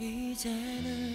이제는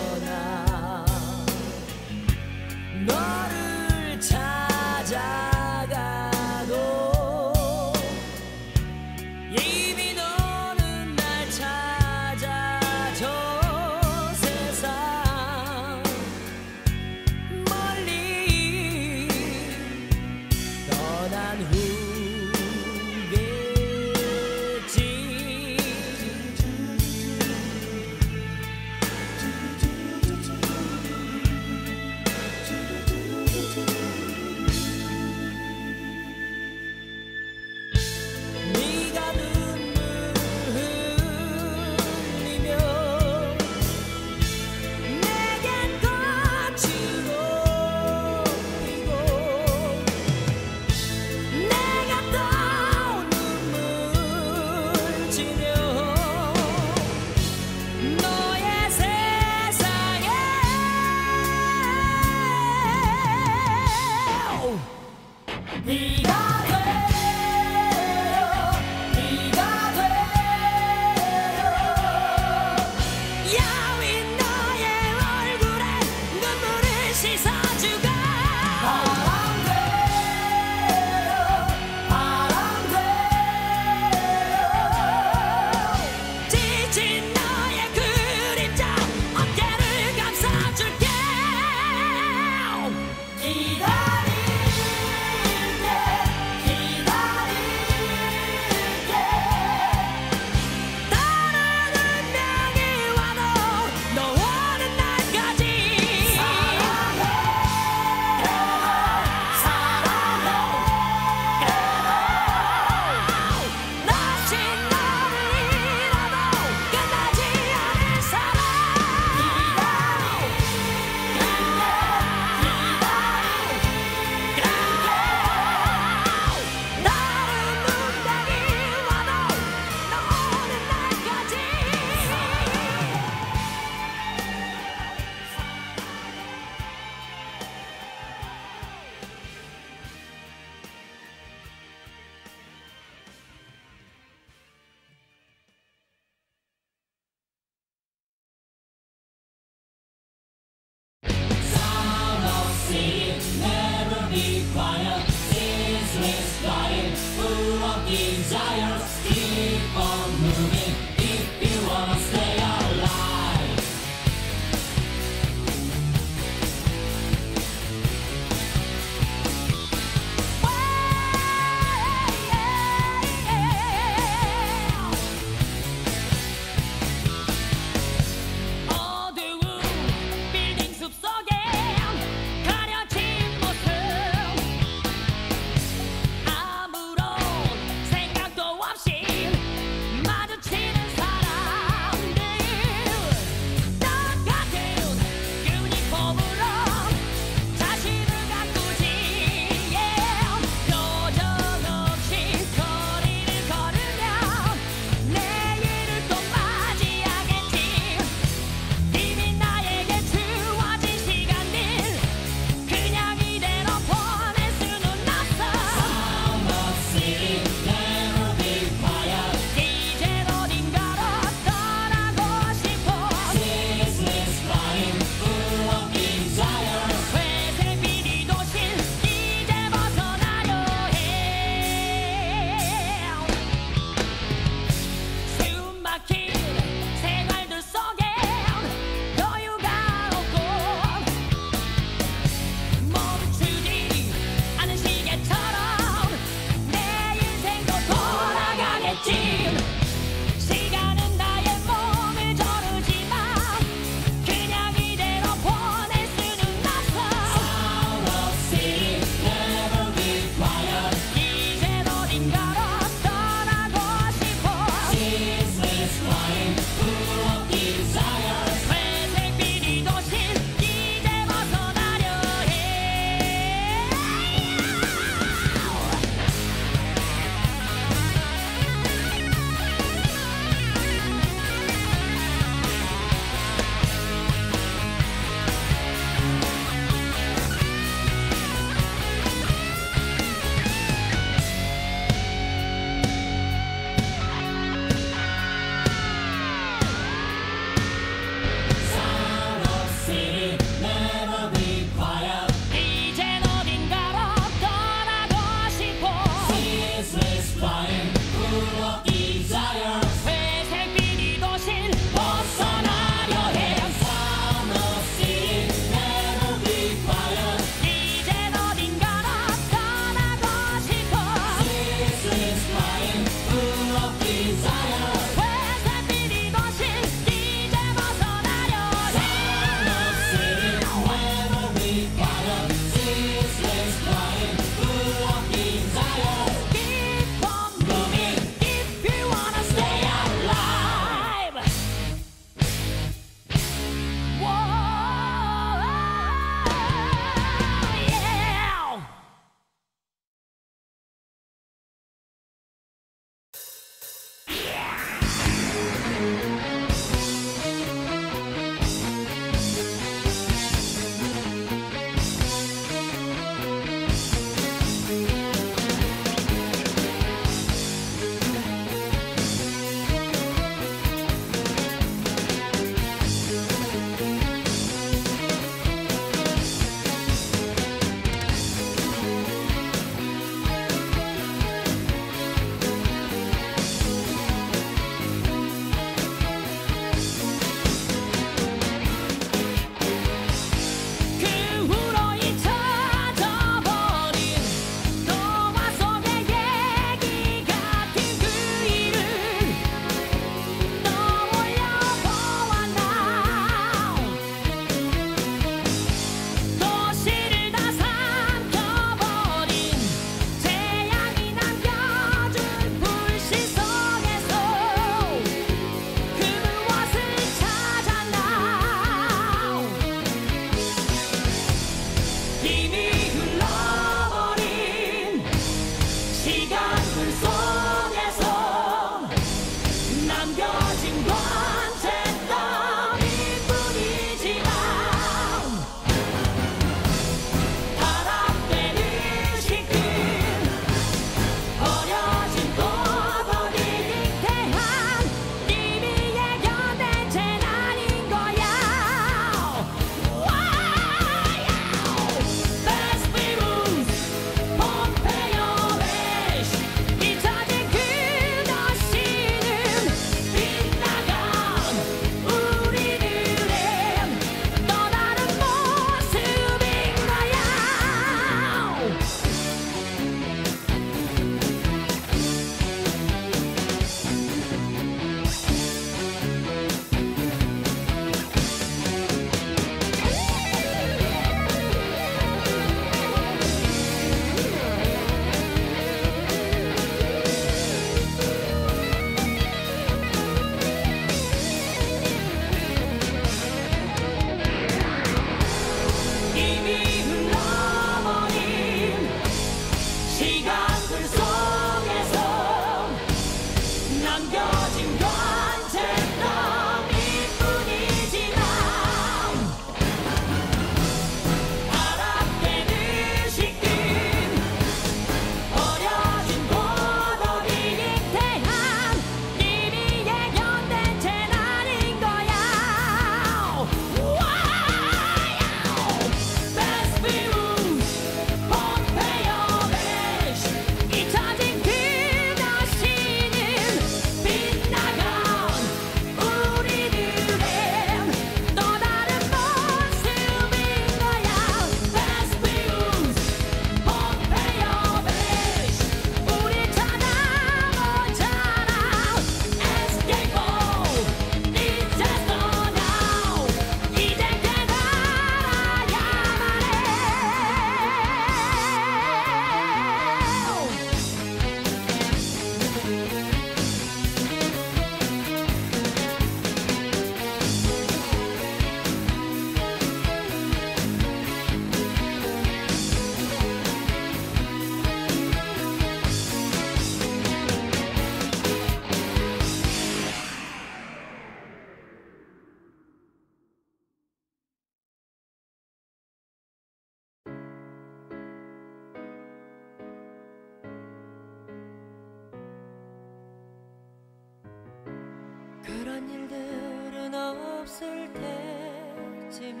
일들은 없을 테지만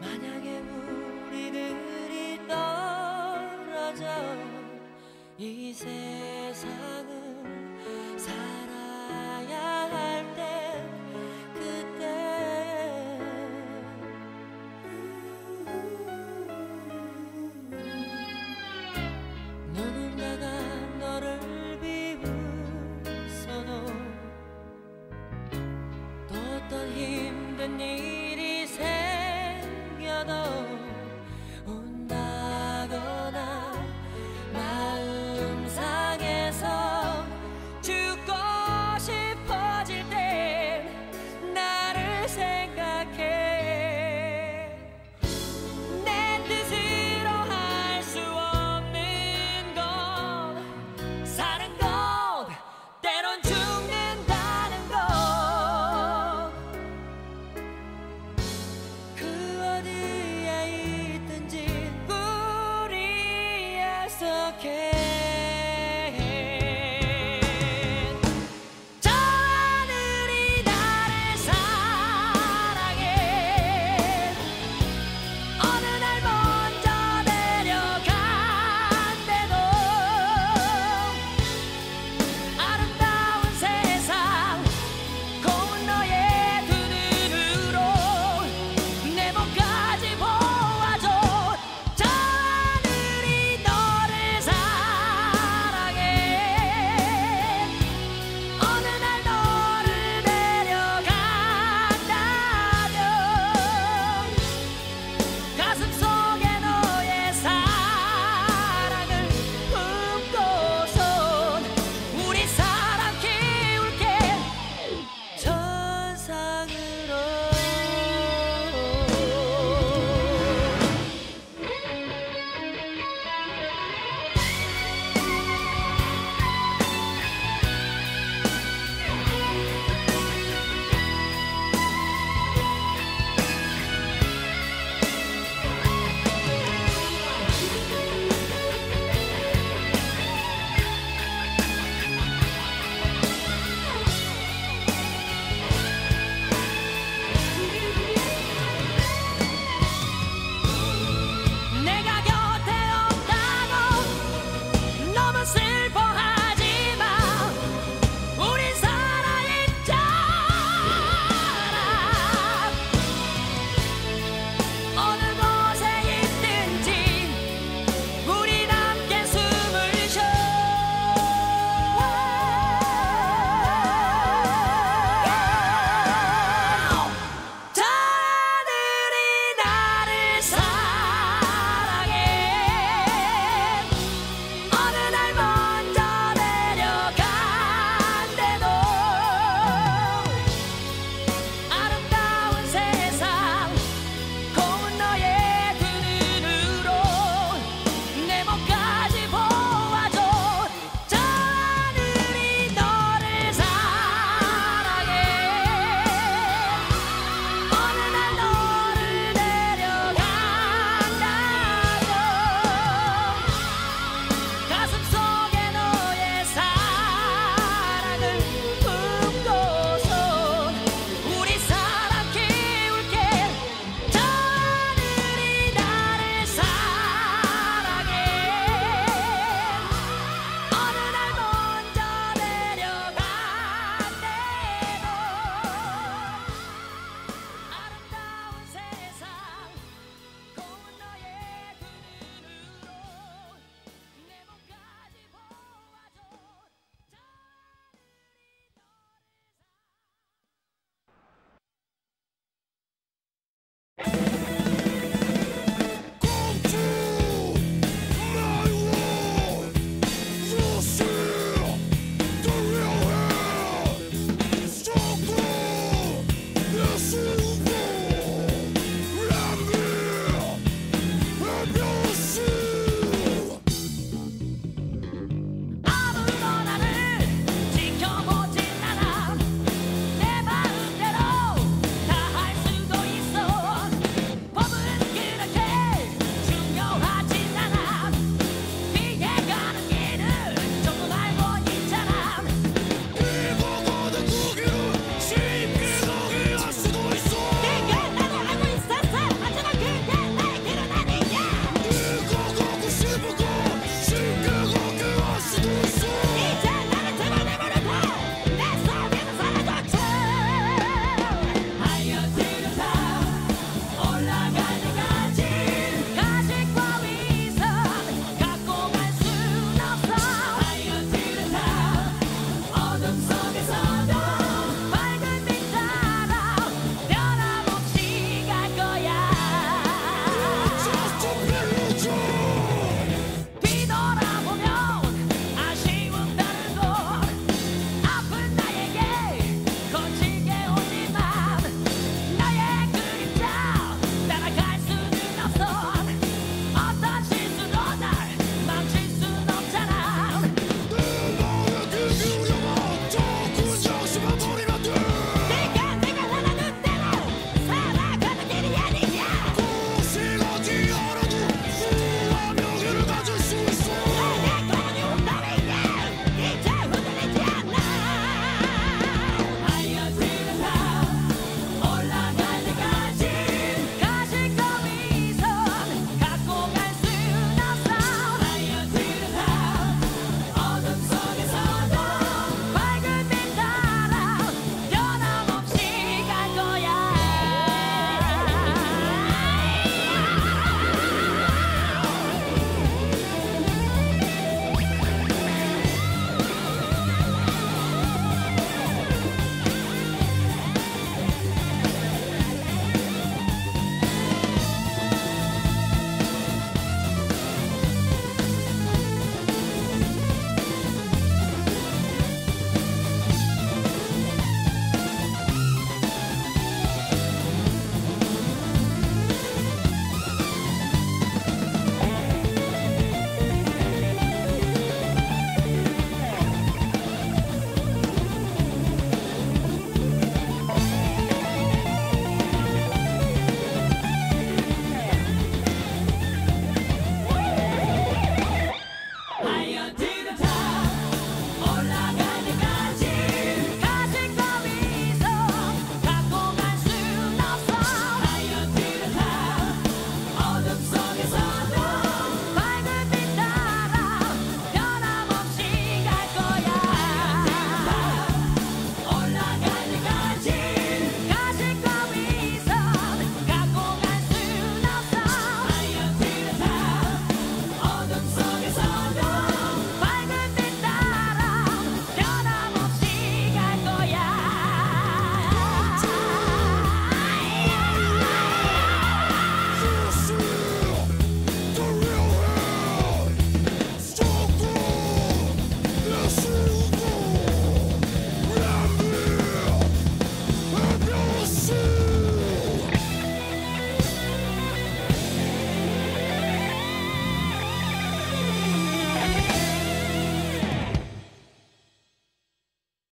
만약에 우리들이 떨어져 이 세상 okay